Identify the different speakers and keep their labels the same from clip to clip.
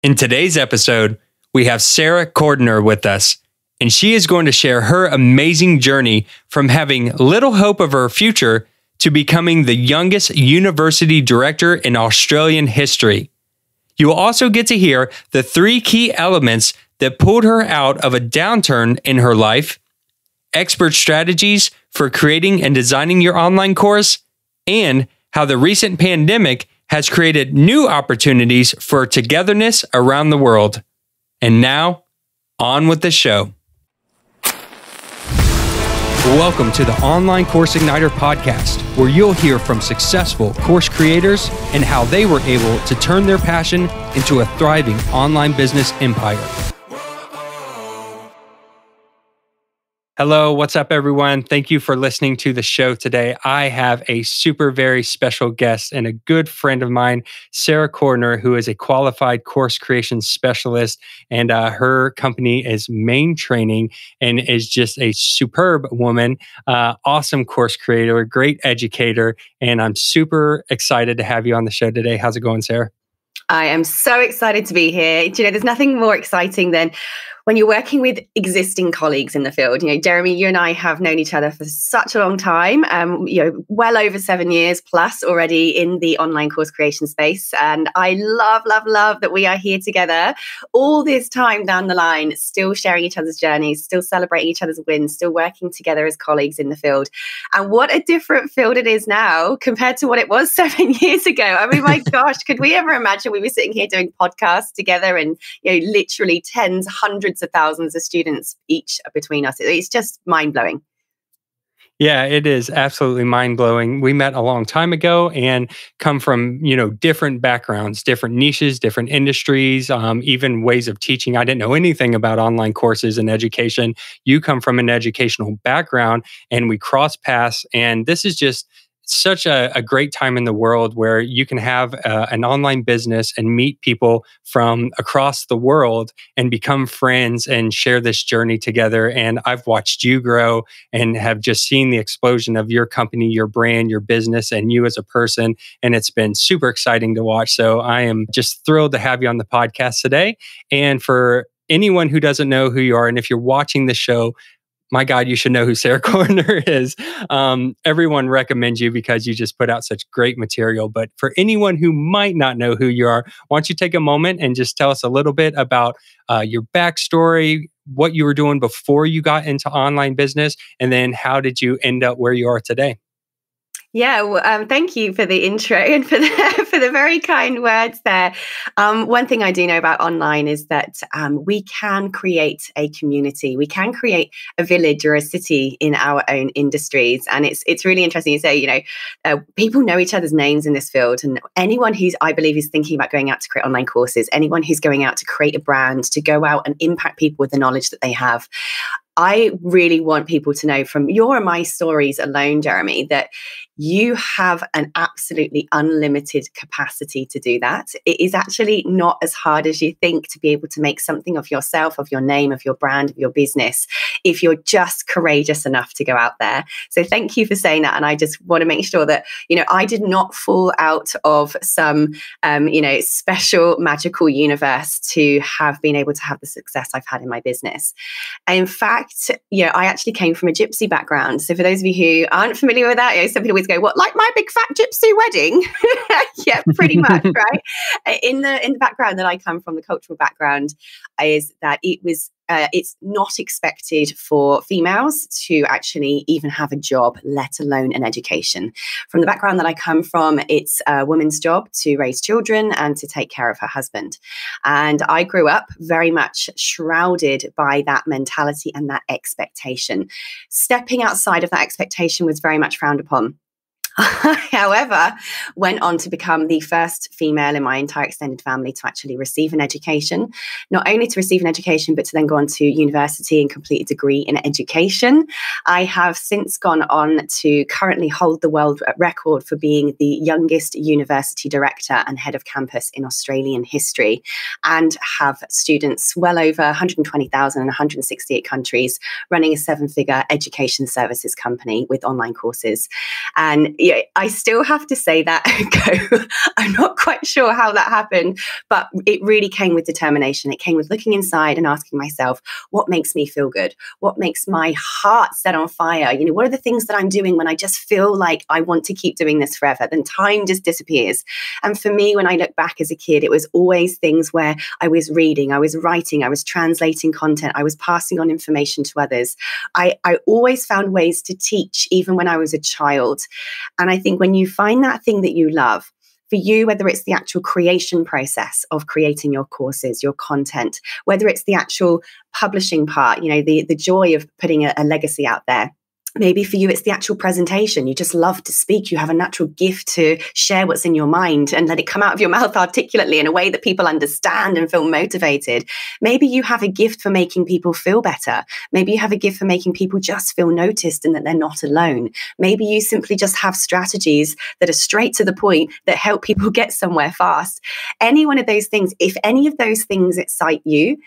Speaker 1: In today's episode, we have Sarah Cordiner with us, and she is going to share her amazing journey from having little hope of her future to becoming the youngest university director in Australian history. You will also get to hear the three key elements that pulled her out of a downturn in her life, expert strategies for creating and designing your online course, and how the recent pandemic has created new opportunities for togetherness around the world. And now, on with the show. Welcome to the Online Course Igniter podcast, where you'll hear from successful course creators and how they were able to turn their passion into a thriving online business empire. Hello, what's up, everyone? Thank you for listening to the show today. I have a super, very special guest and a good friend of mine, Sarah Cordiner, who is a qualified course creation specialist. And uh, her company is Maine Training and is just a superb woman, uh, awesome course creator, great educator. And I'm super excited to have you on the show today. How's it going, Sarah?
Speaker 2: I am so excited to be here. You know, there's nothing more exciting than when you're working with existing colleagues in the field, you know, Jeremy, you and I have known each other for such a long time, um, you know, well over seven years plus already in the online course creation space. And I love, love, love that we are here together all this time down the line, still sharing each other's journeys, still celebrating each other's wins, still working together as colleagues in the field. And what a different field it is now compared to what it was seven years ago. I mean, my gosh, could we ever imagine we were sitting here doing podcasts together and, you know, literally tens, hundreds hundreds of thousands of students each between us. It's just mind blowing.
Speaker 1: Yeah, it is absolutely mind blowing. We met a long time ago and come from you know different backgrounds, different niches, different industries, um, even ways of teaching. I didn't know anything about online courses and education. You come from an educational background, and we cross paths. And this is just such a, a, great time in the world where you can have uh, an online business and meet people from across the world and become friends and share this journey together. And I've watched you grow and have just seen the explosion of your company, your brand, your business, and you as a person. And it's been super exciting to watch. So I am just thrilled to have you on the podcast today. And for anyone who doesn't know who you are, and if you're watching the show, my God, you should know who Sarah Cordiner is. Um, everyone recommends you because you just put out such great material. But for anyone who might not know who you are, why don't you take a moment and just tell us a little bit about uh, your backstory, what you were doing before you got into online business, and then how did you end up where you are today?
Speaker 2: Yeah, well, um, thank you for the intro and for the for the very kind words there. Um, one thing I do know about online is that um, we can create a community, we can create a village or a city in our own industries, and it's it's really interesting. You say, you know, uh, people know each other's names in this field, and anyone who's I believe is thinking about going out to create online courses, anyone who's going out to create a brand, to go out and impact people with the knowledge that they have. I really want people to know from your and my stories alone, Jeremy, that you have an absolutely unlimited capacity to do that. It is actually not as hard as you think to be able to make something of yourself, of your name, of your brand, of your business, if you're just courageous enough to go out there. So thank you for saying that. And I just want to make sure that, you know, I did not fall out of some, um, you know, special magical universe to have been able to have the success I've had in my business. In fact, fact, you know, I actually came from a gypsy background. So for those of you who aren't familiar with that, you know, some people always go, "What, like my big fat gypsy wedding?" yeah, pretty much, right? In the in the background that I come from, the cultural background is that it was uh, it's not expected for females to actually even have a job, let alone an education. From the background that I come from, it's a woman's job to raise children and to take care of her husband. And I grew up very much shrouded by that mentality and that expectation. Stepping outside of that expectation was very much frowned upon. however, went on to become the first female in my entire extended family to actually receive an education. Not only to receive an education, but to then go on to university and complete a degree in education. I have since gone on to currently hold the world record for being the youngest university director and head of campus in Australian history, and have students well over 120,000 in 168 countries running a seven figure education services company with online courses. And yeah, I still have to say that. I'm not quite sure how that happened, but it really came with determination. It came with looking inside and asking myself, what makes me feel good? What makes my heart set on fire? You know, what are the things that I'm doing when I just feel like I want to keep doing this forever? Then time just disappears. And for me, when I look back as a kid, it was always things where I was reading, I was writing, I was translating content, I was passing on information to others. I, I always found ways to teach, even when I was a child. And I think when you find that thing that you love, for you, whether it's the actual creation process of creating your courses, your content, whether it's the actual publishing part, you know, the, the joy of putting a, a legacy out there, Maybe for you, it's the actual presentation. You just love to speak. You have a natural gift to share what's in your mind and let it come out of your mouth articulately in a way that people understand and feel motivated. Maybe you have a gift for making people feel better. Maybe you have a gift for making people just feel noticed and that they're not alone. Maybe you simply just have strategies that are straight to the point that help people get somewhere fast. Any one of those things, if any of those things excite you,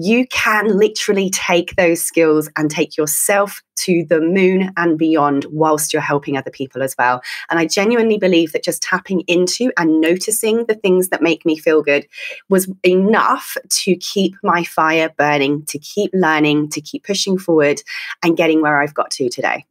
Speaker 2: you can literally take those skills and take yourself to the moon and beyond whilst you're helping other people as well. And I genuinely believe that just tapping into and noticing the things that make me feel good was enough to keep my fire burning, to keep learning, to keep pushing forward and getting where I've got to today.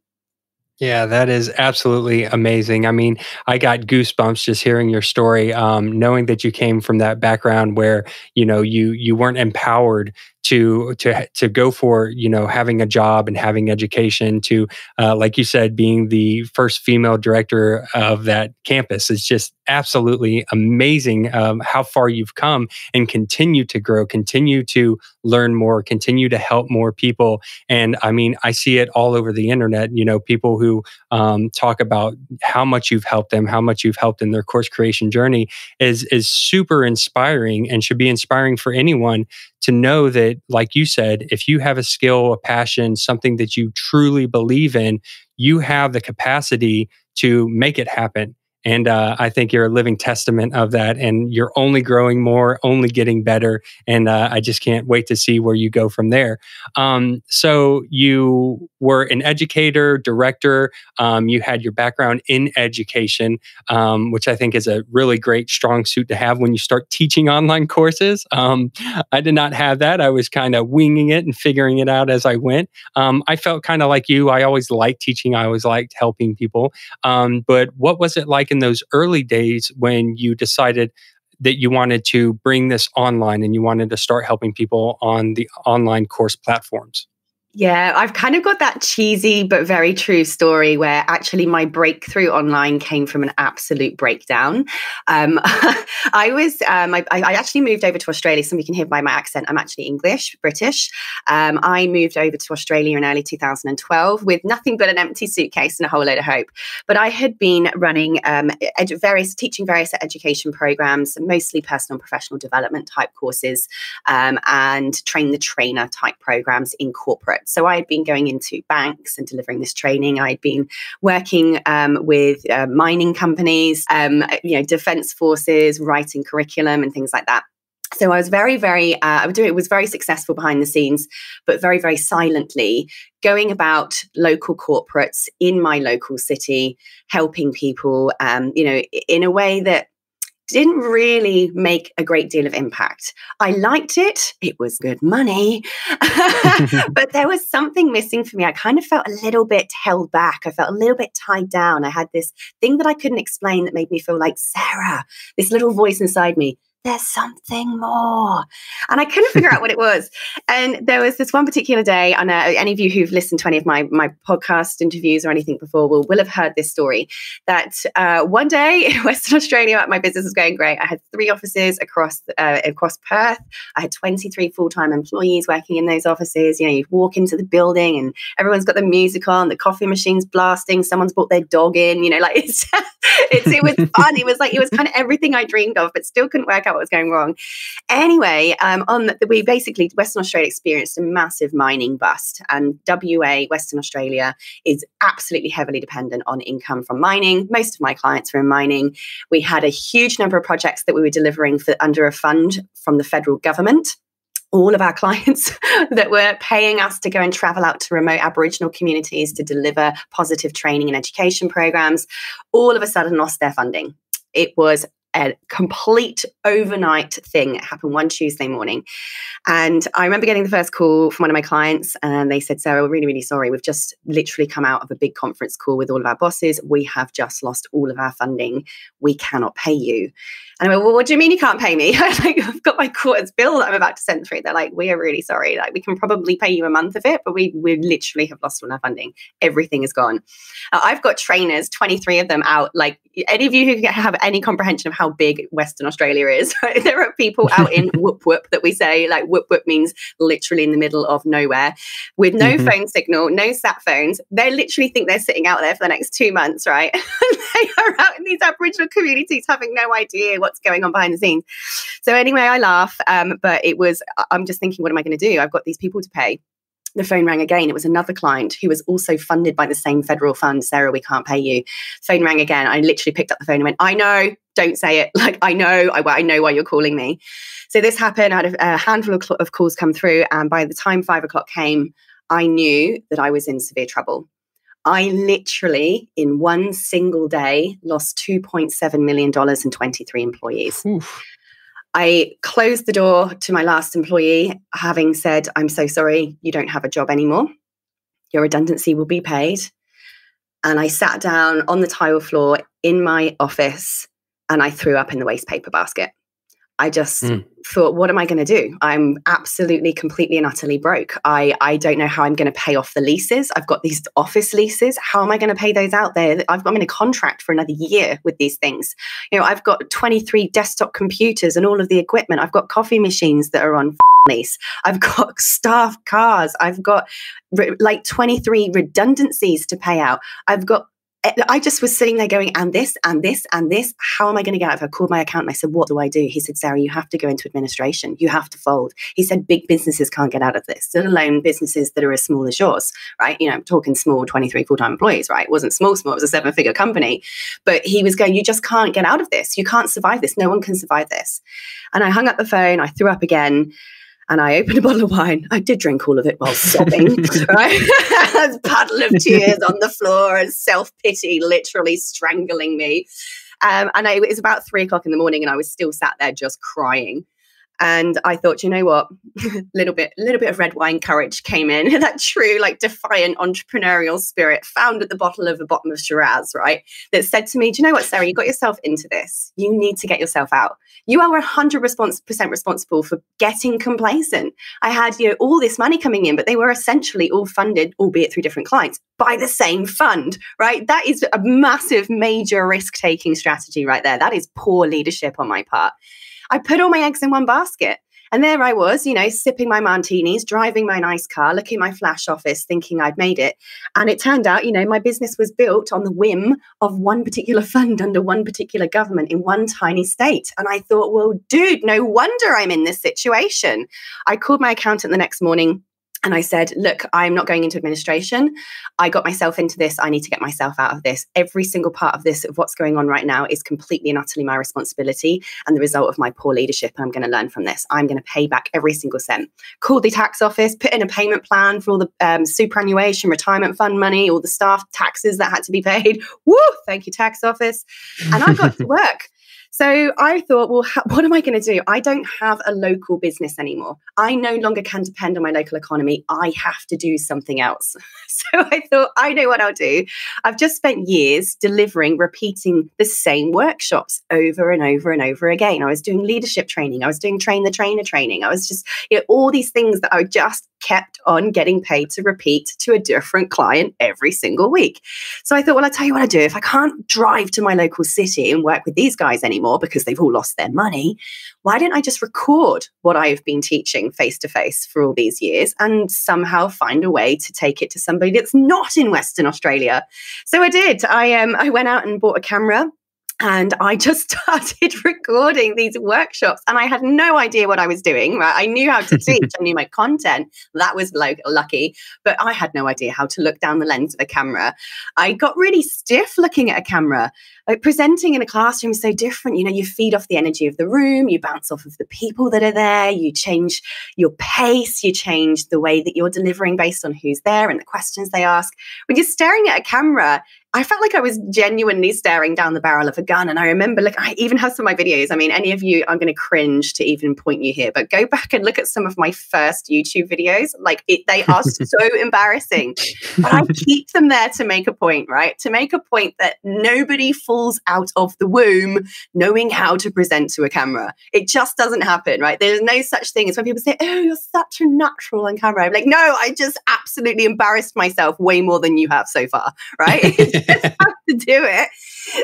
Speaker 1: Yeah, that is absolutely amazing. I mean, I got goosebumps just hearing your story, um, knowing that you came from that background where you know you you weren't empowered to to to go for you know having a job and having education to uh, like you said being the first female director of that campus is just absolutely amazing um, how far you've come and continue to grow continue to learn more continue to help more people and i mean i see it all over the internet you know people who um, talk about how much you've helped them how much you've helped in their course creation journey is is super inspiring and should be inspiring for anyone to know that, like you said, if you have a skill, a passion, something that you truly believe in, you have the capacity to make it happen. And uh, I think you're a living testament of that. And you're only growing more, only getting better. And uh, I just can't wait to see where you go from there. Um, so you were an educator, director. Um, you had your background in education, um, which I think is a really great, strong suit to have when you start teaching online courses. Um, I did not have that. I was kind of winging it and figuring it out as I went. Um, I felt kind of like you. I always liked teaching. I always liked helping people. Um, but what was it like in those early days when you decided that you wanted to bring this online and you wanted to start helping people on the online course platforms?
Speaker 2: Yeah, I've kind of got that cheesy but very true story where actually my breakthrough online came from an absolute breakdown. Um, I was, um, I, I, actually moved over to Australia. Some of you can hear by my accent, I'm actually English, British. Um, I moved over to Australia in early 2012 with nothing but an empty suitcase and a whole load of hope. But I had been running um, various, teaching various education programs, mostly personal and professional development type courses, um, and train the trainer type programs in corporate. So I had been going into banks and delivering this training. I'd been working um, with uh, mining companies, um, you know, defense forces, writing curriculum and things like that. So I was very, very, uh, I was doing, it was very successful behind the scenes, but very, very silently going about local corporates in my local city, helping people, um, you know, in a way that didn't really make a great deal of impact. I liked it, it was good money, but there was something missing for me. I kind of felt a little bit held back. I felt a little bit tied down. I had this thing that I couldn't explain that made me feel like Sarah, this little voice inside me there's something more. And I couldn't figure out what it was. And there was this one particular day, and uh, any of you who've listened to any of my, my podcast interviews or anything before will, will have heard this story that uh, one day in Western Australia, my business was going great. I had three offices across, uh, across Perth. I had 23 full time employees working in those offices. You know, you walk into the building and everyone's got the music on, the coffee machine's blasting, someone's brought their dog in, you know, like it's, it's it was fun. It was like, it was kind of everything I dreamed of, but still couldn't work out what was going wrong. Anyway, um, on the, we basically Western Australia experienced a massive mining bust, and WA, Western Australia, is absolutely heavily dependent on income from mining. Most of my clients were in mining. We had a huge number of projects that we were delivering for under a fund from the federal government all of our clients that were paying us to go and travel out to remote Aboriginal communities to deliver positive training and education programs, all of a sudden lost their funding. It was a complete overnight thing. It happened one Tuesday morning. And I remember getting the first call from one of my clients, and they said, Sarah, we're really, really sorry. We've just literally come out of a big conference call with all of our bosses. We have just lost all of our funding. We cannot pay you. And I went, well, what do you mean you can't pay me? like, I've got my quarter's bill that I'm about to send through. They're like, we are really sorry. Like, we can probably pay you a month of it, but we we literally have lost all our funding. Everything is gone. Uh, I've got trainers, 23 of them out. Like, any of you who have any comprehension of how big Western Australia is, right? there are people out in whoop whoop that we say, like, whoop whoop means literally in the middle of nowhere with no mm-hmm. phone signal, no sat phones. They literally think they're sitting out there for the next two months, right? they are out in these Aboriginal communities having no idea what's going on behind the scenes. So anyway, I laugh, um, but it was. I'm just thinking, what am I going to do? I've got these people to pay. The phone rang again. It was another client who was also funded by the same federal fund. Sarah, we can't pay you. Phone rang again. I literally picked up the phone and went, I know, don't say it. Like, I know, I, I know why you're calling me. So this happened. I had a handful of, of calls come through. And by the time five o'clock came, I knew that I was in severe trouble. I literally, in one single day, lost $2.7 million and 23 employees. Oof. I closed the door to my last employee, having said, I'm so sorry, you don't have a job anymore. Your redundancy will be paid. And I sat down on the tile floor in my office and I threw up in the waste paper basket. I just mm. thought, what am I going to do? I'm absolutely, completely, and utterly broke. I, I don't know how I'm going to pay off the leases. I've got these office leases. How am I going to pay those out there? I've, I'm in a contract for another year with these things. You know, I've got 23 desktop computers and all of the equipment. I've got coffee machines that are on lease. I've got staff cars. I've got re- like 23 redundancies to pay out. I've got Eh, I just was sitting there going, and this, and this, and this. How am I going to get out of it? I called my accountant. I said, What do I do? He said, Sarah, you have to go into administration. You have to fold. He said, Big businesses can't get out of this, let alone businesses that are as small as yours, right? You know, I'm talking small 23 full time employees, right? It wasn't small, small. It was a seven figure company. But he was going, You just can't get out of this. You can't survive this. No one can survive this. And I hung up the phone. I threw up again and I opened a bottle of wine. I did drink all of it while sobbing, right? a puddle of tears on the floor and self pity literally strangling me. Um, and I, it was about three o'clock in the morning, and I was still sat there just crying. And I thought, you know what, a little bit, little bit of red wine courage came in. that true, like defiant entrepreneurial spirit found at the bottle of the bottom of Shiraz, right? That said to me, do you know what, Sarah, you got yourself into this. You need to get yourself out. You are 100% responsible for getting complacent. I had, you know, all this money coming in, but they were essentially all funded, albeit through different clients, by the same fund, right? That is a massive, major risk taking strategy right there. That is poor leadership on my part. I put all my eggs in one basket. And there I was, you know, sipping my martinis, driving my nice car, looking my flash office, thinking I'd made it. And it turned out, you know, my business was built on the whim of one particular fund under one particular government in one tiny state. And I thought, well, dude, no wonder I'm in this situation. I called my accountant the next morning and I said, Look, I'm not going into administration. I got myself into this. I need to get myself out of this. Every single part of this, of what's going on right now, is completely and utterly my responsibility and the result of my poor leadership. I'm going to learn from this. I'm going to pay back every single cent. Called the tax office, put in a payment plan for all the um, superannuation, retirement fund money, all the staff taxes that had to be paid. Woo! Thank you, tax office. And I got to work. So I thought, well, ha- what am I going to do? I don't have a local business anymore. I no longer can depend on my local economy. I have to do something else. so I thought, I know what I'll do. I've just spent years delivering, repeating the same workshops over and over and over again. I was doing leadership training. I was doing train the trainer training. I was just, you know, all these things that I just kept on getting paid to repeat to a different client every single week. So I thought, well, I'll tell you what I do. If I can't drive to my local city and work with these guys anymore because they've all lost their money, why don't I just record what I've been teaching face to face for all these years and somehow find a way to take it to somebody that's not in Western Australia? So I did. I um I went out and bought a camera and I just started recording these workshops and I had no idea what I was doing. Right? I knew how to teach, I knew my content. That was like lucky, but I had no idea how to look down the lens of a camera. I got really stiff looking at a camera. Like presenting in a classroom is so different. You know, you feed off the energy of the room, you bounce off of the people that are there, you change your pace, you change the way that you're delivering based on who's there and the questions they ask. When you're staring at a camera, I felt like I was genuinely staring down the barrel of a gun. And I remember, like, I even have some of my videos. I mean, any of you, I'm going to cringe to even point you here, but go back and look at some of my first YouTube videos. Like, it, they are so embarrassing. But I keep them there to make a point, right? To make a point that nobody falls out of the womb knowing how to present to a camera. It just doesn't happen, right? There's no such thing as when people say, Oh, you're such a natural on camera. I'm like, No, I just absolutely embarrassed myself way more than you have so far, right? have to do it.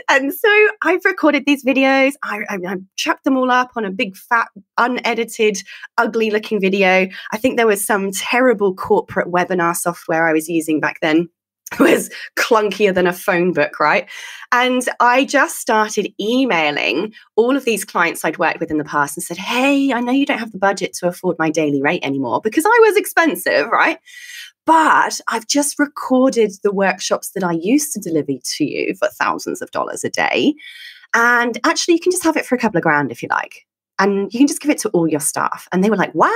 Speaker 2: And so I've recorded these videos. I, I, I, chucked them all up on a big, fat, unedited, ugly looking video. I think there was some terrible corporate webinar software I was using back then was clunkier than a phone book, right? And I just started emailing all of these clients I'd worked with in the past and said, Hey, I know you don't have the budget to afford my daily rate anymore because I was expensive, right? But I've just recorded the workshops that I used to deliver to you for thousands of dollars a day. And actually, you can just have it for a couple of grand if you like and you can just give it to all your staff. And they were like, what?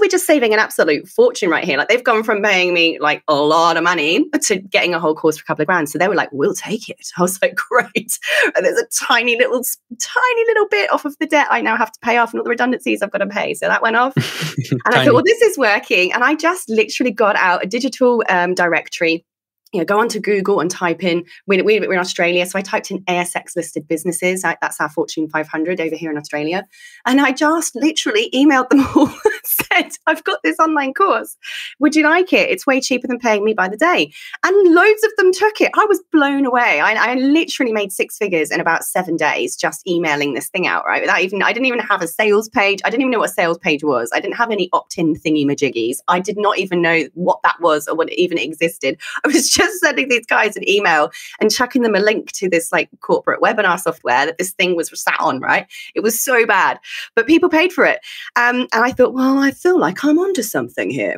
Speaker 2: We're just saving an absolute fortune right here. Like they've gone from paying me like a lot of money to getting a whole course for a couple of grand. So they were like, we'll take it. I was like, great. And there's a tiny little, tiny little bit off of the debt I now have to pay off and all the redundancies I've got to pay. So that went off. and I thought, well, this is working. And I just literally got out a digital um, directory you know, go onto Google and type in, we, we, we're in Australia. So I typed in ASX listed businesses. I, that's our Fortune 500 over here in Australia. And I just literally emailed them all said, I've got this online course. Would you like it? It's way cheaper than paying me by the day. And loads of them took it. I was blown away. I, I literally made six figures in about seven days just emailing this thing out, right? Without even, I didn't even have a sales page. I didn't even know what a sales page was. I didn't have any opt in thingy majiggies. I did not even know what that was or what it even existed. I was just sending these guys an email and chucking them a link to this like corporate webinar software that this thing was sat on, right? It was so bad, but people paid for it. Um, and I thought, well, I feel like I'm onto something here.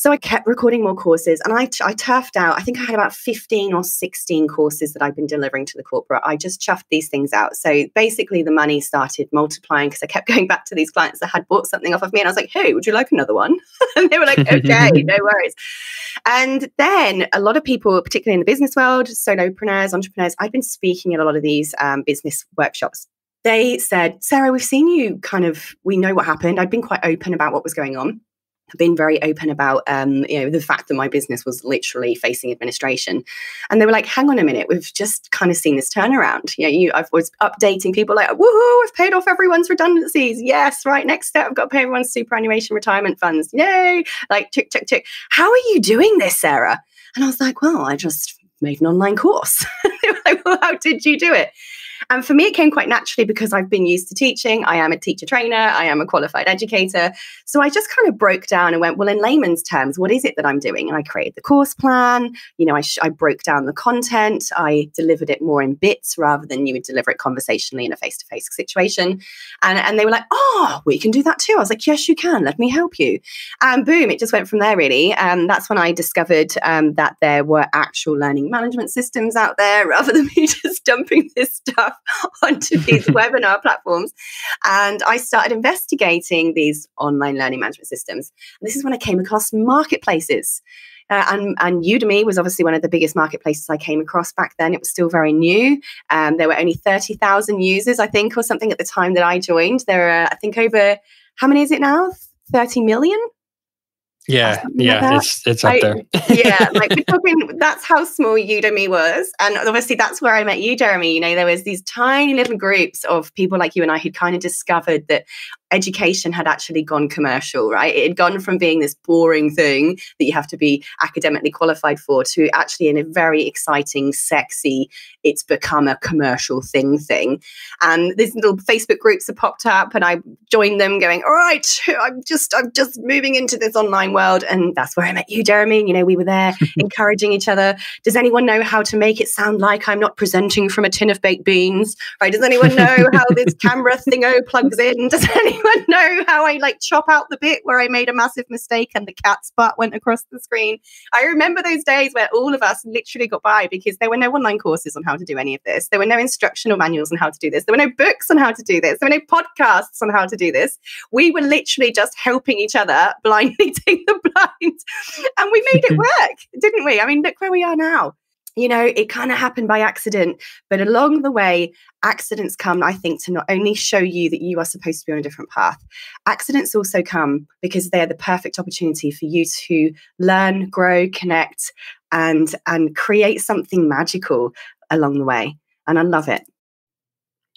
Speaker 2: So I kept recording more courses and I, I turfed out. I think I had about 15 or 16 courses that I've been delivering to the corporate. I just chuffed these things out. So basically, the money started multiplying because I kept going back to these clients that had bought something off of me. And I was like, hey, would you like another one? and they were like, okay, no worries. And then a lot of people, particularly in the business world, solopreneurs, entrepreneurs, I've been speaking at a lot of these um, business workshops they said, Sarah, we've seen you kind of, we know what happened. I'd been quite open about what was going on been very open about um, you know the fact that my business was literally facing administration. And they were like hang on a minute we've just kind of seen this turnaround. You know you i was updating people like woohoo i've paid off everyone's redundancies. Yes right next step i've got to pay everyone's superannuation retirement funds. Yay like tick tick tick. How are you doing this sarah? And i was like well i just made an online course. They were like well how did you do it and for me, it came quite naturally because I've been used to teaching. I am a teacher trainer, I am a qualified educator. So I just kind of broke down and went, well, in layman's terms, what is it that I'm doing? And I created the course plan. You know, I, I broke down the content, I delivered it more in bits rather than you would deliver it conversationally in a face to face situation. And, and they were like, oh, we can do that too. I was like, yes, you can. Let me help you. And boom, it just went from there, really. And that's when I discovered um, that there were actual learning management systems out there rather than me just dumping this stuff stuff onto these webinar platforms. And I started investigating these online learning management systems. And this is when I came across marketplaces. Uh, and, and Udemy was obviously one of the biggest marketplaces I came across back then. It was still very new. Um, there were only 30,000 users, I think, or something at the time that I joined. There are, I think, over how many is it now? 30 million?
Speaker 1: Yeah, yeah, like it's it's up I, there.
Speaker 2: yeah, like we're talking. That's how small Udemy was, and obviously that's where I met you, Jeremy. You know, there was these tiny little groups of people like you and I who'd kind of discovered that education had actually gone commercial, right? It had gone from being this boring thing that you have to be academically qualified for to actually in a very exciting, sexy, it's become a commercial thing thing. And these little Facebook groups have popped up and I joined them going, all right, I'm just, I'm just moving into this online world. And that's where I met you, Jeremy. You know, we were there encouraging each other. Does anyone know how to make it sound like I'm not presenting from a tin of baked beans? Right? Does anyone know how this camera thingo plugs in? Does anyone know how I like chop out the bit where I made a massive mistake and the cat's butt went across the screen? I remember those days where all of us literally got by because there were no online courses on how to do any of this. There were no instructional manuals on how to do this. There were no books on how to do this. There were no podcasts on how to do this. We were literally just helping each other, blind leading the blind. And we made it work, didn't we? I mean, look where we are now you know, it kind of happened by accident. But along the way, accidents come, I think, to not only show you that you are supposed to be on a different path, accidents also come because they're the perfect opportunity for you to learn, grow, connect, and and create something magical along the way. And I love it.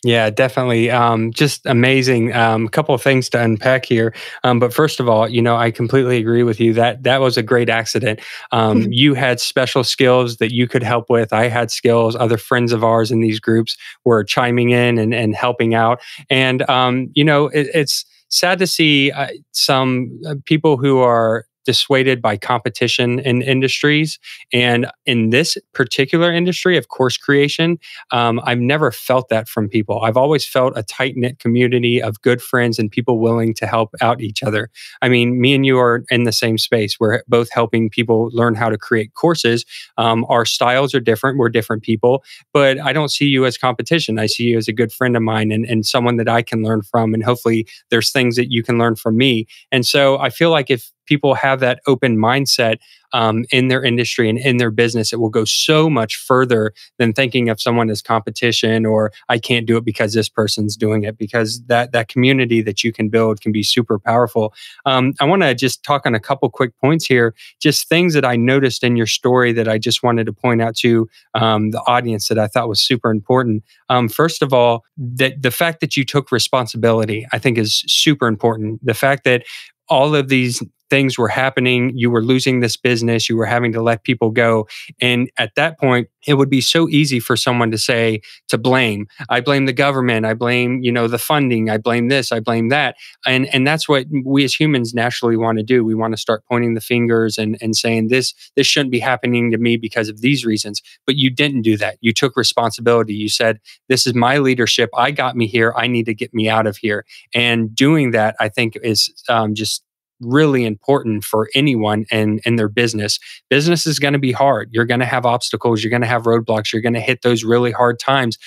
Speaker 1: Yeah, definitely. Um, just amazing. A um, couple of things to unpack here. Um, but first of all, you know, I completely agree with you that that was a great accident. Um, you had special skills that you could help with. I had skills. Other friends of ours in these groups were chiming in and, and helping out. And, um, you know, it, it's sad to see uh, some uh, people who are dissuaded by competition in industries. And in this particular industry of course creation, um, I've never felt that from people. I've always felt a tight knit community of good friends and people willing to help out each other. I mean, me and you are in the same space. We're both helping people learn how to create courses. Um, our styles are different. We're different people, but I don't see you as competition. I see you as a good friend of mine and, and someone that I can learn from. And hopefully, there's things that you can learn from me. And so I feel like if people have that open mindset um, in their industry and in their business, it will go so much further than thinking of someone as competition or I can't do it because this person's doing it. Because that that community that you can build can be super powerful. Um, I want to just talk on a couple quick points here, just things that I noticed in your story that I just wanted to point out to um, the audience that I thought was super important. Um, first of all, that the fact that you took responsibility, I think, is super important. The fact that all of these things were happening. You were losing this business. You were having to let people go. And at that point, it would be so easy for someone to say, to blame. I blame the government. I blame, you know, the funding. I blame this. I blame that. And and that's what we as humans naturally want to do. We want to start pointing the fingers and, and saying this, this shouldn't be happening to me because of these reasons. But you didn't do that. You took responsibility. You said, This is my leadership. I got me here. I need to get me out of here. And doing that, I think, is um, just really important for anyone and in their business. Business is going to be hard. You're going to have obstacles. You're going to have roadblocks. You're going to hit those really hard times.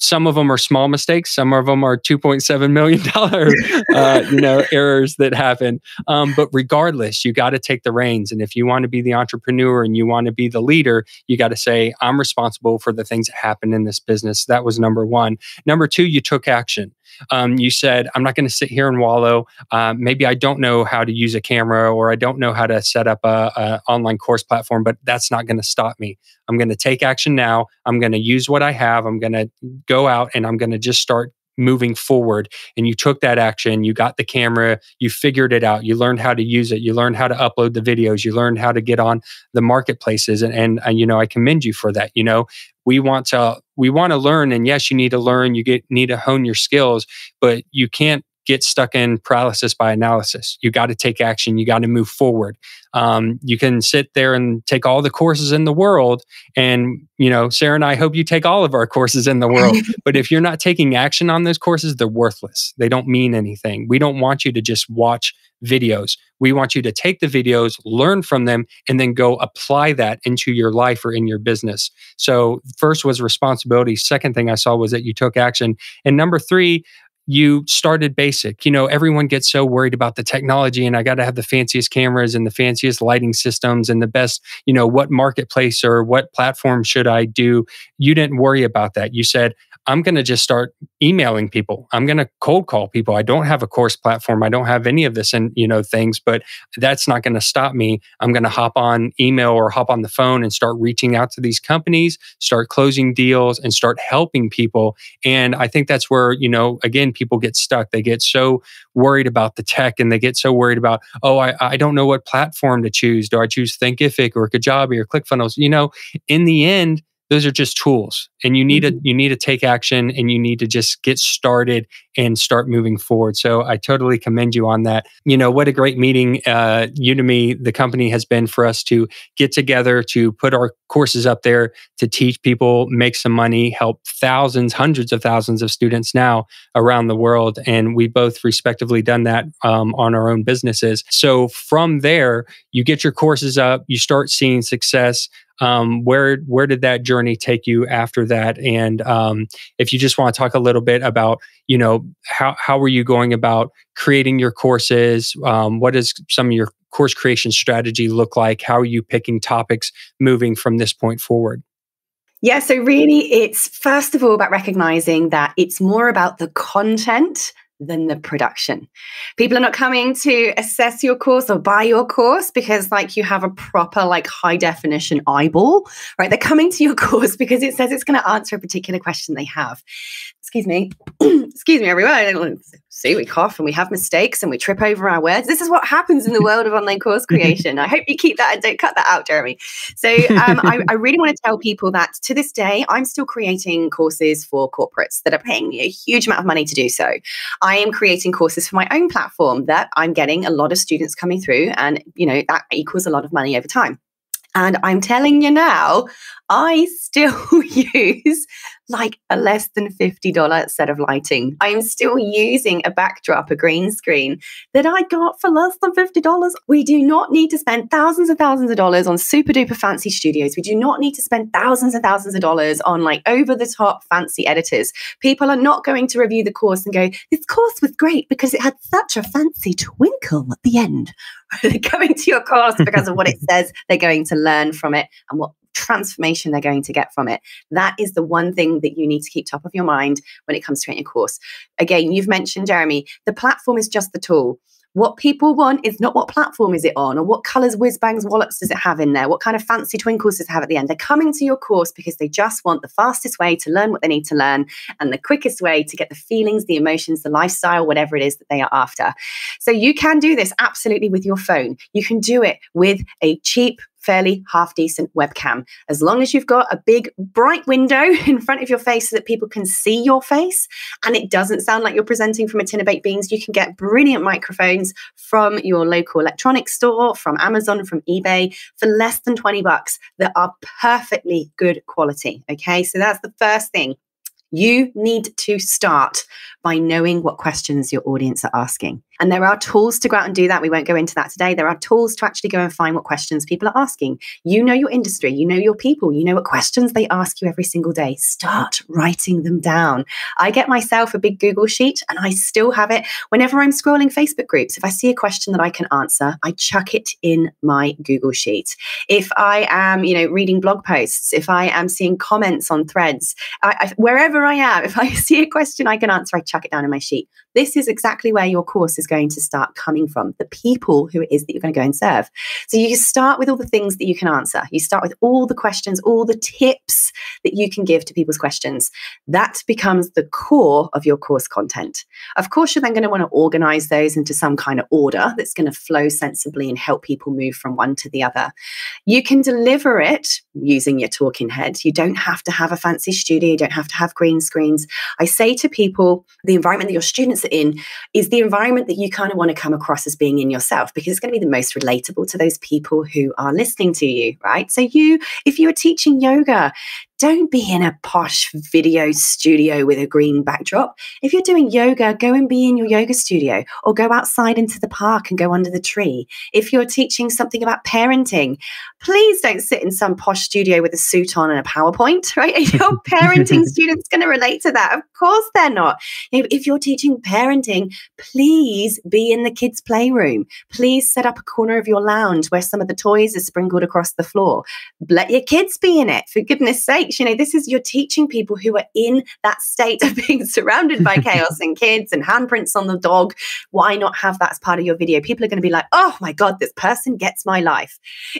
Speaker 1: Some of them are small mistakes. Some of them are two point seven million dollar, uh, you know, errors that happen. Um, but regardless, you got to take the reins. And if you want to be the entrepreneur and you want to be the leader, you got to say, "I'm responsible for the things that happen in this business." That was number one. Number two, you took action. Um, you said, I'm not going to sit here and wallow. Uh, maybe I don't know how to use a camera or I don't know how to set up a, a online course platform, but that's not going to stop me. I'm going to take action now. I'm going to use what I have. I'm going to go out and I'm going to just start moving forward and you took that action you got the camera you figured it out you learned how to use it you learned how to upload the videos you learned how to get on the marketplaces and, and, and you know i commend you for that you know? We want to we want to learn and yes you need to learn you get need to hone your skills but you can't get stuck in paralysis by analysis. You got to take action. You got to move forward. Um, you can sit there and take all the courses in the world, and you know, Sarah and I hope you take all of our courses in the world. but if you're not taking action on those courses, they're worthless. They don't mean anything. We don't want you to just watch videos. We want you to take the videos, learn from them, and then go apply that into your life or in your business. So, first was responsibility. Second thing I saw was that you took action. And number three, you started basic. You know, everyone gets so worried about the technology and I got to have the fanciest cameras and the fanciest lighting systems and the best, you know, what marketplace or what platform should I do? You didn't worry about that. You said, I'm going to just start emailing people. I'm going to cold call people. I don't have a course platform. I don't have any of this and, you know, things, but that's not going to stop me. I'm going to hop on email or hop on the phone and start reaching out to these companies, start closing deals and start helping people. And I think that's where, you know, again, people get stuck. They get so worried about the tech and they get so worried about, oh, I, I don't know what platform to choose. Do I choose Thinkific or Kajabi or ClickFunnels? You know, in the end, those are just tools and you need mm-hmm. to you need to take action and you need to just get started and start moving forward. So i totally commend you on that. You know what a great meeting uh, udemy the company has been for us to get together to put our courses up there to teach people make some money help thousands hundreds of thousands of students now around the world and we both respectively done that um, on our own businesses. So from there you get your courses up you start seeing success um, where where did that journey take you after that? And um, if you just want to talk a little bit about, you know, how how were you going about creating your courses? Um, what does some of your course creation strategy look like? How are you picking topics moving from this point forward?
Speaker 2: Yeah, so really, it's first of all about recognizing that it's more about the content than the production. People are not coming to assess your course or buy your course because like you have a proper like high definition eyeball, right? They're coming to your course because it says it's going to answer a particular question they have. Excuse me. Excuse me everyone see, we cough and we have mistakes and we trip over our words. This is what happens in the world of online course creation. I hope you keep that and don't cut that out, Jeremy. So um, I, I, really want to tell people that to this day, I'm still creating courses for corporates that are paying me a huge amount of money to do so. I am creating courses for my own platform that I'm getting a lot of students coming through, and you know that equals a lot of money over time. And I'm telling you now, I still use like a less than $50 set of lighting. I am still using a backdrop, a green screen that I got for less than $50. We do not need to spend thousands and thousands of dollars on super duper fancy studios. We do not need to spend thousands and thousands of dollars on like over the top fancy editors. People are not going to review the course and go, this course was great because it had such a fancy twinkle at the end. They're coming to your course because of what it says. They're going to learn from it and what transformation they're going to get from it. That is the one thing that you need to keep top of your mind when it comes to creating a course. Again, you've mentioned, Jeremy, the platform is just the tool. What people want is not what platform is it on or what colors whiz bangs wallets does it have in there? What kind of fancy twinkles does it have at the end? They're coming to your course because they just want the fastest way to learn what they need to learn and the quickest way to get the feelings, the emotions, the lifestyle, whatever it is that they are after. So you can do this absolutely with your phone. You can do it with a cheap fairly half decent webcam. As long as you've got a big bright window in front of your face so that people can see your face and it doesn't sound like you're presenting from a tin of baked beans, you can get brilliant microphones from your local electronics store, from Amazon, from eBay for less than 20 bucks that are perfectly good quality. Okay, so that's the first thing. You need to start by knowing what questions your audience are asking. And there are tools to go out and do that. We won't go into that today. There are tools to actually go and find what questions people are asking. You know your industry, you know your people, you know what questions they ask you every single day. Start writing them down. I get myself a big Google sheet and I still have it whenever I'm scrolling Facebook groups. If I see a question that I can answer, I chuck it in my Google sheet. If I am, you know, reading blog posts, if I am seeing comments on threads, I, I, wherever I am, if I see a question I can answer, I chuck it down in my sheet. This is exactly where your course is going to start coming from the people who it is that you're going to go and serve. So you start with all the things that you can answer. You start with all the questions, all the tips that you can give to people's questions. That becomes the core of your course content. Of course, you're then going to want to organize those into some kind of order that's going to flow sensibly and help people move from one to the other. You can deliver it using your talking head. You don't have to have a fancy studio, you don't have to have green screens. I say to people, the environment that your students in is the environment that you kind of want to come across as being in yourself because it's going to be the most relatable to those people who are listening to you, right? So, you, if you are teaching yoga, don't be in a posh video studio with a green backdrop. If you're doing yoga, go and be in your yoga studio or go outside into the park and go under the tree. If you're teaching something about parenting, please don't sit in some posh studio with a suit on and a PowerPoint, right? Are your parenting students going to relate to that? Of course they're not. If you're teaching parenting, please be in the kids' playroom. Please set up a corner of your lounge where some of the toys are sprinkled across the floor. Let your kids be in it, for goodness sakes. You know, this is you're teaching people who are in that state of being surrounded by chaos and kids and handprints on the dog. Why not have that as part of your video? People are going to be like, oh my God, this person gets my life.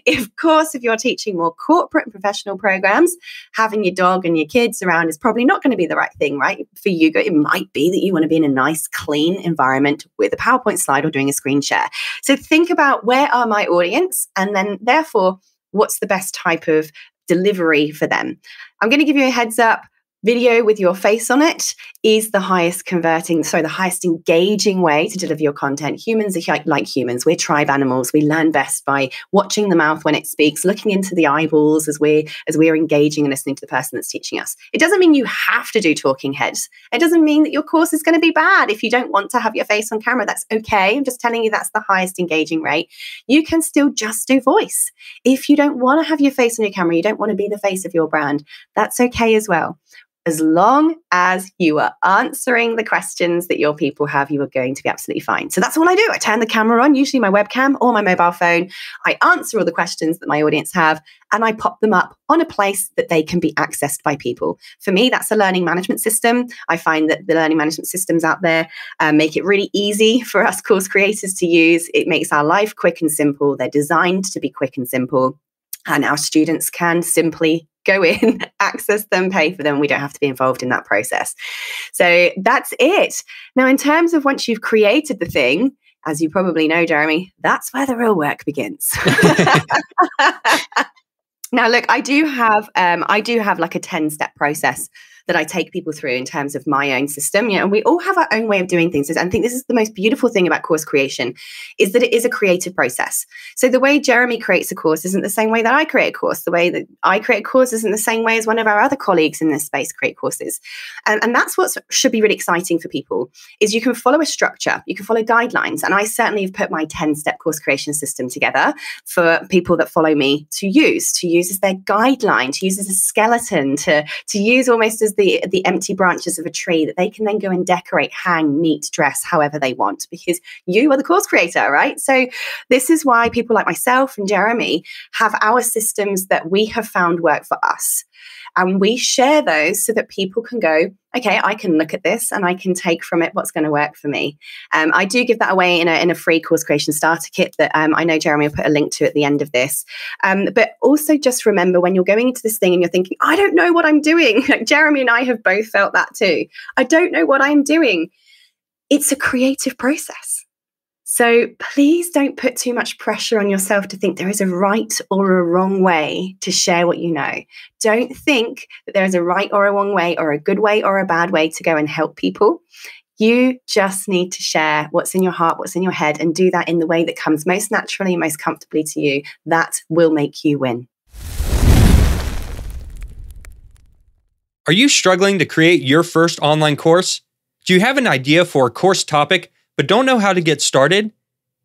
Speaker 2: Of course, if you're teaching more corporate and professional programs, having your dog and your kids around is probably not going to be the right thing, right? For you, it might be that you want to be in a nice, clean environment with a PowerPoint slide or doing a screen share. So think about where are my audience? And then, therefore, what's the best type of delivery for them? I'm going to give you a heads up video with your face on it is the highest converting, so the highest engaging way to deliver your content. Humans are like humans. We're tribe animals. We learn best by watching the mouth when it speaks, looking into the eyeballs as we're as we're engaging and listening to the person that's teaching us. It doesn't mean you have to do talking heads. It doesn't mean that your course is going to be bad if you don't want to have your face on camera. That's okay. I'm just telling you that's the highest engaging rate. You can still just do voice. If you don't want to have your face on your camera, you don't want to be the face of your brand, that's okay as well as long as you are answering the questions that your people have, you are going to be absolutely fine. So that's all I do. I turn the camera on, usually my webcam or my mobile phone. I answer all the questions that my audience have and I pop them up on a place that they can be accessed by people. For me, that's a learning management system. I find that the learning management systems out there uh, make it really easy for us course creators to use. It makes our life quick and simple. They're designed to be quick and simple and our students can simply go in, access them, pay for them. We don't have to be involved in that process. So that's it. Now, in terms of once you've created the thing, as you probably know, Jeremy, that's where the real work begins. now, look, I do have, um, I do have like a ten step process that I take people through in terms of my own system. You know, and we all have our own way of doing things. And I think this is the most beautiful thing about course creation is that it is a creative process. So the way Jeremy creates a course isn't the same way that I create a course. The way that I create a course isn't the same way as one of our other colleagues in this space create courses. And, and that's what should be really exciting for people is you can follow a structure, you can follow guidelines. And I certainly have put my 10-step course creation system together for people that follow me to use, to use as their guideline, to use as a skeleton, to, to use almost as the the empty branches of a tree that they can then go and decorate, hang, neat, dress however they want because you are the course creator, right? So this is why people like myself and Jeremy have our systems that we have found work for us. And we share those so that people can go, okay, I can look at this and I can take from it what's going to work for me. Um, I do give that away in a, in a free course creation starter kit that um, I know Jeremy will put a link to at the end of this. Um, but also just remember when you're going into this thing and you're thinking, I don't know what I'm doing. Like Jeremy and I have both felt that too. I don't know what I'm doing. It's a creative process. So please don't put too much pressure on yourself to think there is a right or a wrong way to share what you know. Don't think that there is a right or a wrong way or a good way or a bad way to go and help people. You just need to share what's in your heart, what's in your head, and do that in the way that comes most naturally, most comfortably to you. That will make you win.
Speaker 1: Are you struggling to create your first online course? Do you have an idea for a course topic? But don't know how to get started?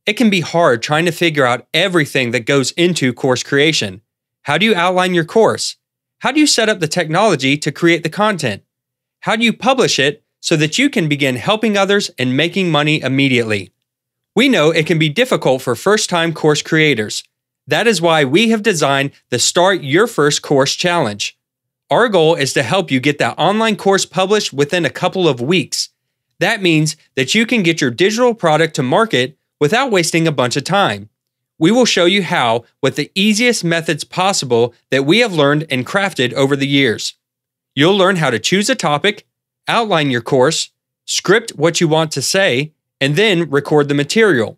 Speaker 1: It can be hard trying to figure out everything that goes into course creation. How do you outline your course? How do you set up the technology to create the content? How do you publish it so that you can begin helping others and making money immediately? We know it can be difficult for first time course creators. That is why we have designed the Start Your First Course Challenge. Our goal is to help you get that online course published within a couple of weeks. That means that you can get your digital product to market without wasting a bunch of time. We will show you how with the easiest methods possible that we have learned and crafted over the years. You'll learn how to choose a topic, outline your course, script what you want to say, and then record the material.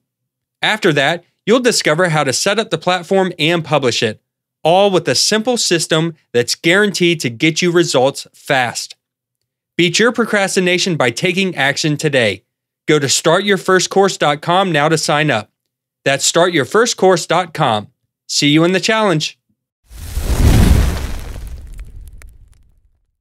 Speaker 1: After that, you'll discover how to set up the platform and publish it, all with a simple system that's guaranteed to get you results fast. Beat your procrastination by taking action today. Go to startyourfirstcourse.com now to sign up. That's startyourfirstcourse.com. See you in the challenge.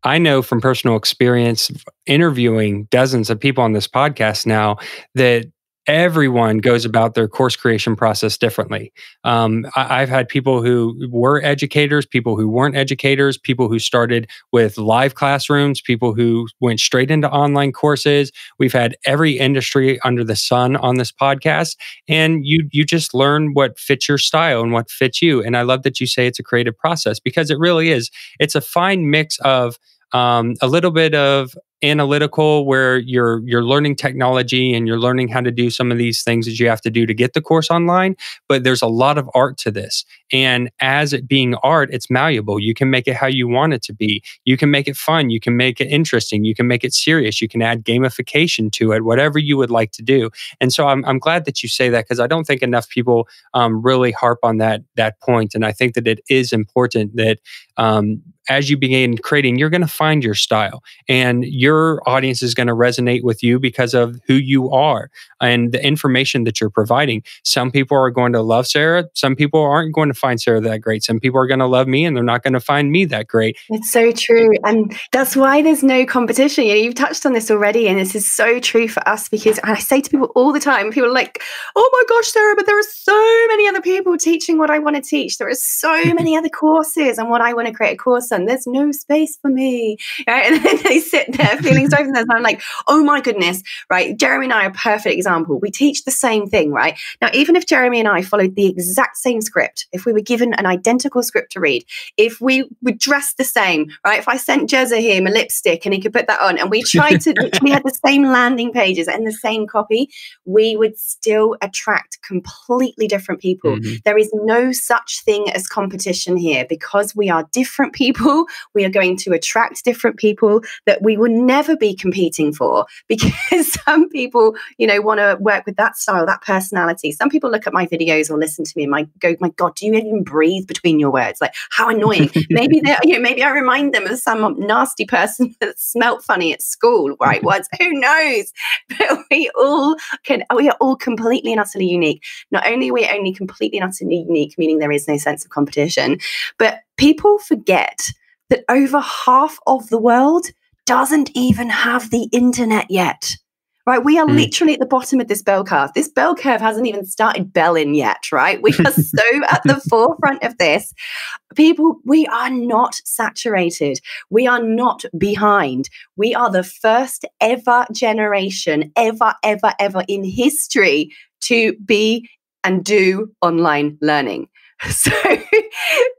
Speaker 1: I know from personal experience interviewing dozens of people on this podcast now that everyone goes about their course creation process differently. Um, I, have had people who were educators, people who weren't educators, people who started with live classrooms, people who went straight into online courses. We've had every industry under the sun on this podcast, and you you just learn what fits your style and what fits you. And I love that you say it's a creative process because it really is. It's a fine mix of um, a little bit of analytical where you're you're learning technology and you're learning how to do some of these things that you have to do to get the course online but there's a lot of art to this. And as it being art it's malleable. You can make it how you want it to be. You can make it fun. You can make it interesting. You can make it serious. You can add gamification to it whatever you would like to do. And so i'm, I'm glad that you say that because i don't think enough people um, really harp on that that point. And i think that it is important that um, as you begin creating, you're going to find your style. And your audience is going to resonate with you because of who you are and the information that you're providing. Some people are going to love Sarah. Some people aren't going to find Sarah that great. Some people are going to love me and they're not going to find me that great.
Speaker 2: It's so true. And that's why there's no competition. You know, you've touched on this already. And this is so true for us because I say to people all the time, people are like, oh my gosh, Sarah, but there are so many other people teaching what I want to teach. There are so many other courses and what I want to create a course on. There's no space for me. Right? And then they sit there feeling sorry for themselves. I'm like, oh my goodness, right? Jeremy and I are perfect example. We teach the same thing, right? Now, even if Jeremy and I followed the exact same script, if we were given an identical script to read, if we were dressed the same, right? If I sent Jezza him a lipstick and he could put that on, and we tried to, we had the same landing pages and the same copy, we would still attract completely different people. Mm-hmm. There is no such thing as competition here because we are different people. We are going to attract different people that we will never be competing for because some people, you know, want to work with that style, that personality. Some people look at my videos or listen to me and my go, my God, do you even breathe between your words? Like how annoying. maybe they you know, maybe I remind them of some nasty person that smelt funny at school, right? Once, who knows? But we all can we are all completely and utterly unique. Not only are we only completely and utterly unique, meaning there is no sense of competition, but people forget that over half of the world doesn't even have the internet yet right? We are mm. literally at the bottom of this bell curve. This bell curve hasn't even started belling yet, right? We are so at the forefront of this. People, we are not saturated. We are not behind. We are the first ever generation, ever, ever, ever in history to be and do online learning. So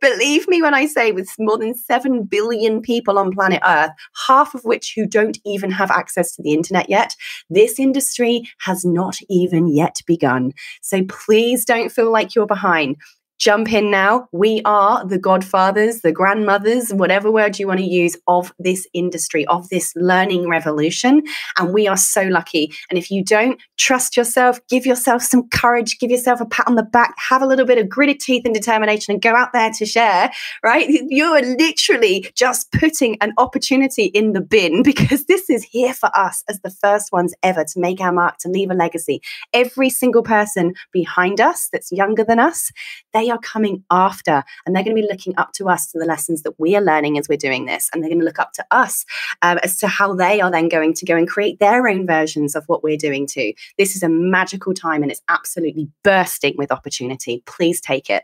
Speaker 2: believe me when I say, with more than 7 billion people on planet Earth, half of which who don't even have access to the internet yet, this industry has not even yet begun. So please don't feel like you're behind jump in now. We are the godfathers, the grandmothers, whatever word you want to use of this industry, of this learning revolution. And we are so lucky. And if you don't trust yourself, give yourself some courage, give yourself a pat on the back, have a little bit of gritted teeth and determination and go out there to share, right? You are literally just putting an opportunity in the bin because this is here for us as the first ones ever to make our mark, to leave a legacy. Every single person behind us that's younger than us, they are coming after and they're going to be looking up to us to the lessons that we are learning as we're doing this. And they're going to look up to us um, as to how they are then going to go and create their own versions of what we're doing too. This is a magical time and it's absolutely bursting with opportunity. Please take it.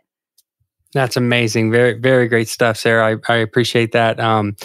Speaker 1: That's amazing. Very, very great stuff, Sarah. I, I appreciate that. Um,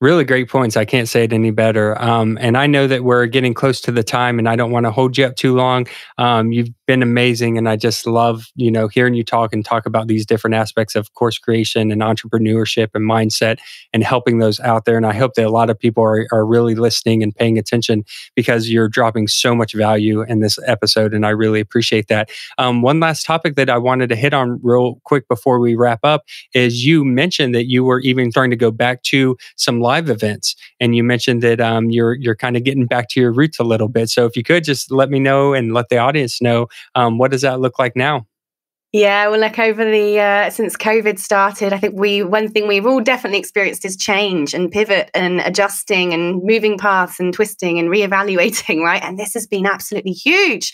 Speaker 1: really great points. I can't say it any better. Um, and I know that we're getting close to the time, and I don't want to hold you up too long. Um, you've been amazing, and I just love you know hearing you talk and talk about these different aspects of course creation and entrepreneurship and mindset and helping those out there. And I hope that a lot of people are are really listening and paying attention because you're dropping so much value in this episode, and I really appreciate that. Um, one last topic that I wanted to hit on real quick before we wrap up is you mentioned that you were even starting to go back to some live events, and you mentioned that um, you're you're kind of getting back to your roots a little bit. So if you could just let me know and let the audience know um, what does that look like now.
Speaker 2: Yeah, well, look over the uh, since COVID started, I think we one thing we've all definitely experienced is change and pivot and adjusting and moving paths and twisting and reevaluating, right? And this has been absolutely huge.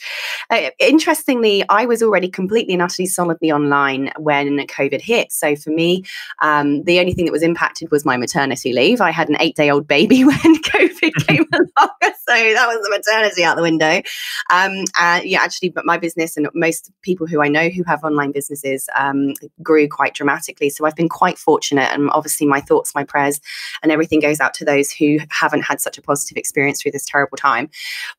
Speaker 2: Uh, interestingly, I was already completely and utterly solidly online when COVID hit. So for me, um, the only thing that was impacted was my maternity leave. I had an eight-day-old baby when COVID came along, so that was the maternity out the window. Um, uh, yeah, actually, but my business and most people who I know who have online businesses um, grew quite dramatically. So I've been quite fortunate. And obviously, my thoughts, my prayers, and everything goes out to those who haven't had such a positive experience through this terrible time.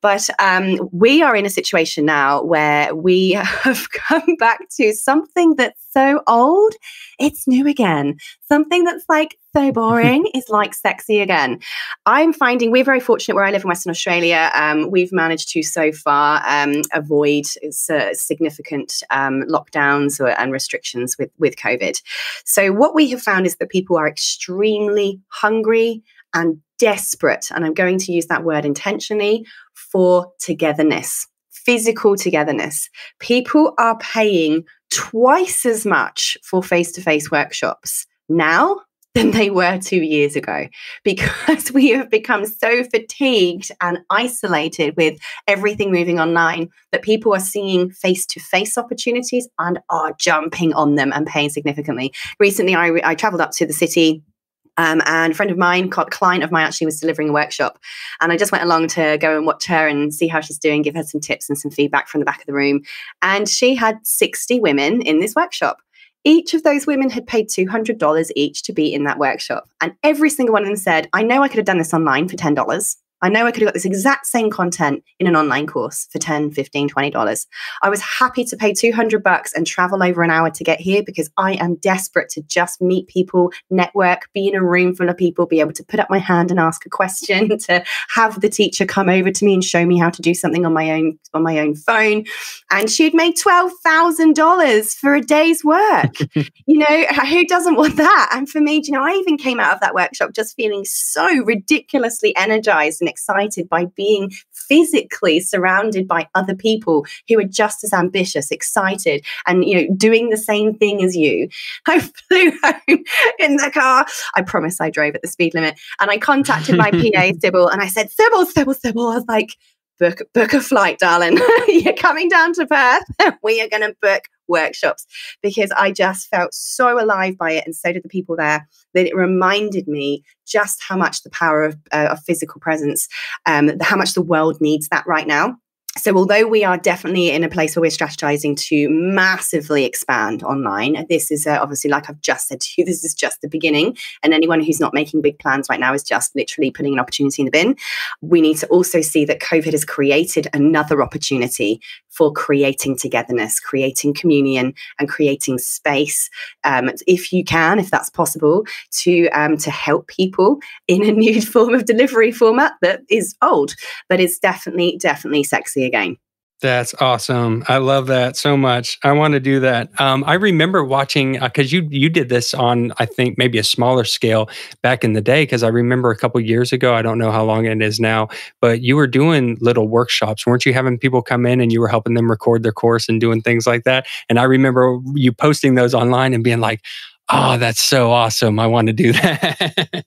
Speaker 2: But um, we are in a situation now where we have come back to something that's so old, it's new again. Something that's like so boring is like sexy again. I'm finding we're very fortunate where I live in Western Australia. Um, we've managed to so far um, avoid uh, significant um, lockdowns or, and restrictions with, with COVID. So, what we have found is that people are extremely hungry and desperate, and I'm going to use that word intentionally, for togetherness physical togetherness. People are paying twice as much for face to face workshops now than they were two years ago because we have become so fatigued and isolated with everything moving online that people are seeing face to face opportunities and are jumping on them and paying significantly. Recently, I, I traveled up to the city um, and a friend of mine, client of mine, actually was delivering a workshop. And I just went along to go and watch her and see how she's doing, give her some tips and some feedback from the back of the room. And she had 60 women in this workshop. Each of those women had paid $200 each to be in that workshop. And every single one of them said, I know I could have done this online for $10. I know I could have got this exact same content in an online course for 10, 15, 20 dollars. I was happy to pay 200 bucks and travel over an hour to get here because I am desperate to just meet people, network, be in a room full of people, be able to put up my hand and ask a question, to have the teacher come over to me and show me how to do something on my own on my own phone. And she'd made $12,000 for a day's work. you know, who doesn't want that? And for me, you know, I even came out of that workshop just feeling so ridiculously energized and excited by being physically surrounded by other people who are just as ambitious, excited, and you know, doing the same thing as you. I flew home in the car. I promise I drove at the speed limit. And I contacted my PA, Sybil, and I said, Sybil, Sybil, Sybil. I was like, book book a flight, darling. You're coming down to Perth. we are going to book workshops because I just felt so alive by it, and so did the people there. That it reminded me just how much the power of, uh, of physical presence, um, how much the world needs that right now so although we are definitely in a place where we're strategizing to massively expand online this is uh, obviously like i've just said to you this is just the beginning. And anyone who's not making big plans right now is just literally putting an opportunity in the bin. We need to also see that covid has created another opportunity for creating togetherness creating communion and creating space um, if you can if that's possible to um, to help people in a new form of delivery format that is old but is definitely definitely sexy again.
Speaker 1: That's awesome. I love that so much. I want to do that. Um, I remember watching because uh, you you did this on I think maybe a smaller scale back in the day. Because I remember a couple years ago. I don't know how long it is now, but you were doing little workshops, weren't you? Having people come in and you were helping them record their course and doing things like that. And I remember you posting those online and being like, "Oh, that's so awesome! I want to do that."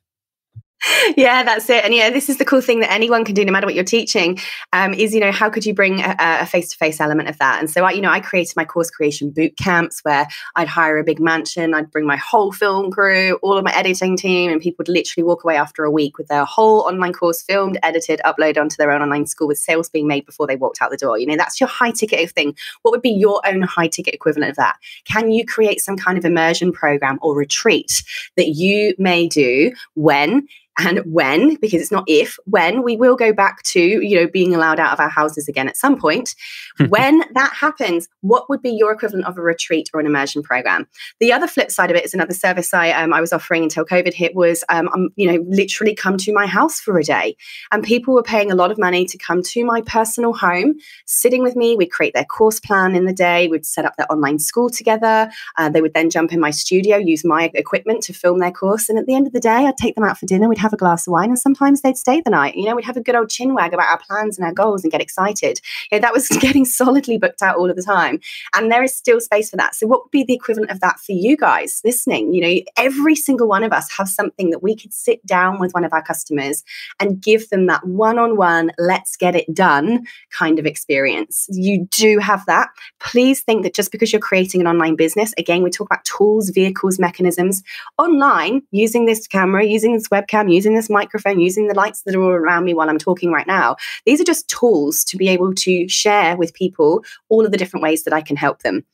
Speaker 2: Yeah, that's it. And yeah, this is the cool thing that anyone can do, no matter what you're teaching. Um, is you know how could you bring a face to face element of that? And so I, you know, I created my course creation boot camps where I'd hire a big mansion, I'd bring my whole film crew, all of my editing team, and people would literally walk away after a week with their whole online course filmed, edited, uploaded onto their own online school with sales being made before they walked out the door. You know, that's your high ticket thing. What would be your own high ticket equivalent of that? Can you create some kind of immersion program or retreat that you may do when and when because it's not if when we will go back to you know being allowed out of our houses again at some point. When that happens what would be your equivalent of a retreat or an immersion program? The other flip side of it is another service i um, i was offering until covid hit was um, um, you know literally come to my house for a day. And people were paying a lot of money to come to my personal home sitting with me. We'd create their course plan in the day. We'd set up their online school together. Uh, they would then jump in my studio use my equipment to film their course. And at the end of the day i'd take them out for dinner. We'd have a glass of wine and sometimes they'd stay the night. You know, we'd have a good old chin wag about our plans and our goals and get excited. That was getting solidly booked out all of the time. And there is still space for that. So, what would be the equivalent of that for you guys listening? You know, every single one of us have something that we could sit down with one of our customers and give them that one on one, let's get it done kind of experience. You do have that. Please think that just because you're creating an online business, again, we talk about tools, vehicles, mechanisms, online, using this camera, using this webcam, using this microphone, using the lights that are all around me while I'm talking right now. These are just tools to be able to share with people all of the different ways that I can help them.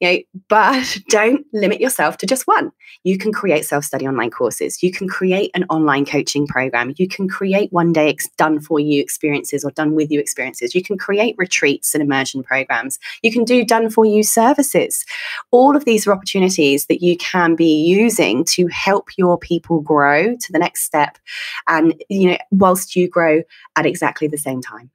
Speaker 2: You know, but don't limit yourself to just one. You can create self-study online courses. You can create an online coaching program. You can create one day ex- done for you experiences or done with you experiences. You can create retreats and immersion programs. You can do done for you services. All of these are opportunities that you can be using to help your people grow to the next step and you know whilst you grow at exactly the same time.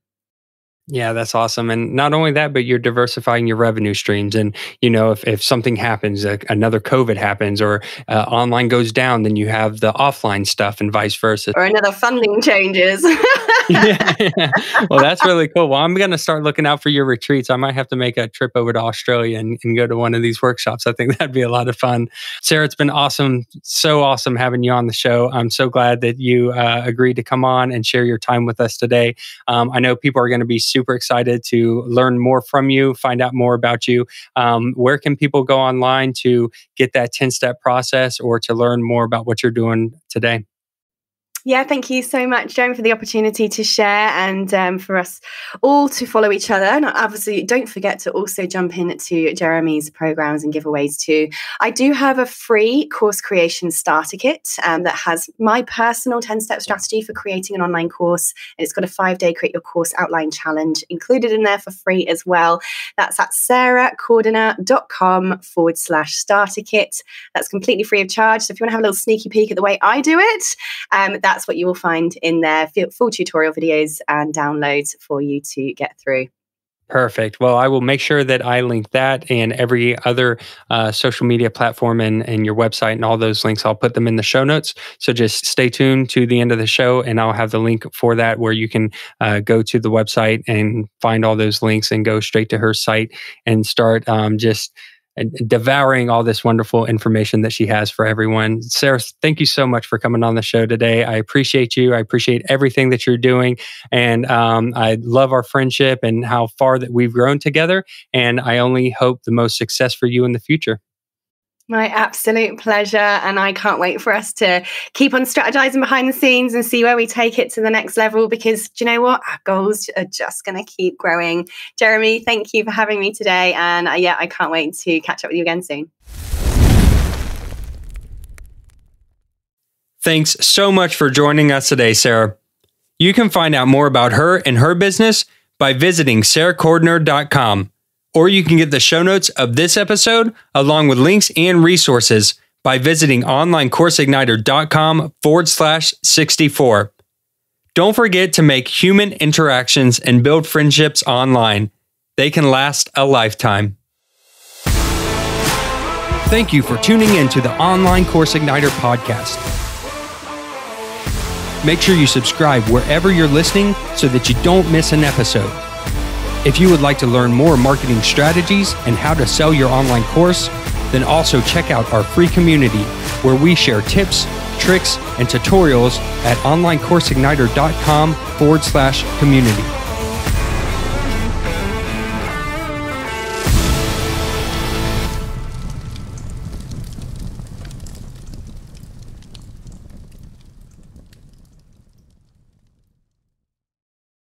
Speaker 1: Yeah, that's awesome. And not only that, but you're diversifying your revenue streams. And, you know, if, if something happens, like another COVID happens or uh, online goes down, then you have the offline stuff and vice versa.
Speaker 2: Or another funding changes.
Speaker 1: yeah, yeah, Well, that's really cool. Well, I'm going to start looking out for your retreats. I might have to make a trip over to Australia and, and go to one of these workshops. I think that'd be a lot of fun. Sarah, it's been awesome. So awesome having you on the show. I'm so glad that you uh, agreed to come on and share your time with us today. Um, I know people are going to be super excited to learn more from you, find out more about you. Um, where can people go online to get that 10 step process or to learn more about what you're doing today?
Speaker 2: Yeah, thank you so much, Joan, for the opportunity to share and um, for us all to follow each other. And obviously, don't forget to also jump into Jeremy's programs and giveaways too. I do have a free course creation starter kit um, that has my personal 10 step strategy for creating an online course. And it's got a five day create your course outline challenge included in there for free as well. That's at sarahcordiner.com forward slash starter kit. That's completely free of charge. So if you want to have a little sneaky peek at the way I do it, um, that that's what you will find in their full tutorial videos and downloads for you to get through.
Speaker 1: Perfect. Well, I will make sure that I link that and every other uh, social media platform and, and your website and all those links. I'll put them in the show notes. So just stay tuned to the end of the show and I'll have the link for that where you can uh, go to the website and find all those links and go straight to her site and start um, just devouring all this wonderful information that she has for everyone. Sarah, thank you so much for coming on the show today. I appreciate you. I appreciate everything that you're doing. And um, I love our friendship and how far that we've grown together. And I only hope the most success for you in the future.
Speaker 2: My absolute pleasure. And I can't wait for us to keep on strategizing behind the scenes and see where we take it to the next level because do you know what? Our goals are just going to keep growing. Jeremy, thank you for having me today. And uh, yeah, I can't wait to catch up with you again soon.
Speaker 1: Thanks so much for joining us today, Sarah. You can find out more about her and her business by visiting sarahcordiner.com or you can get the show notes of this episode along with links and resources by visiting onlinecourseigniter.com forward slash 64. Don't forget to make human interactions and build friendships online. They can last a lifetime. Thank you for tuning in to the Online Course Igniter podcast. Make sure you subscribe wherever you're listening so that you don't miss an episode. If you would like to learn more marketing strategies and how to sell your online course, then also check out our free community where we share tips, tricks, and tutorials at onlinecourseigniter.com forward slash community.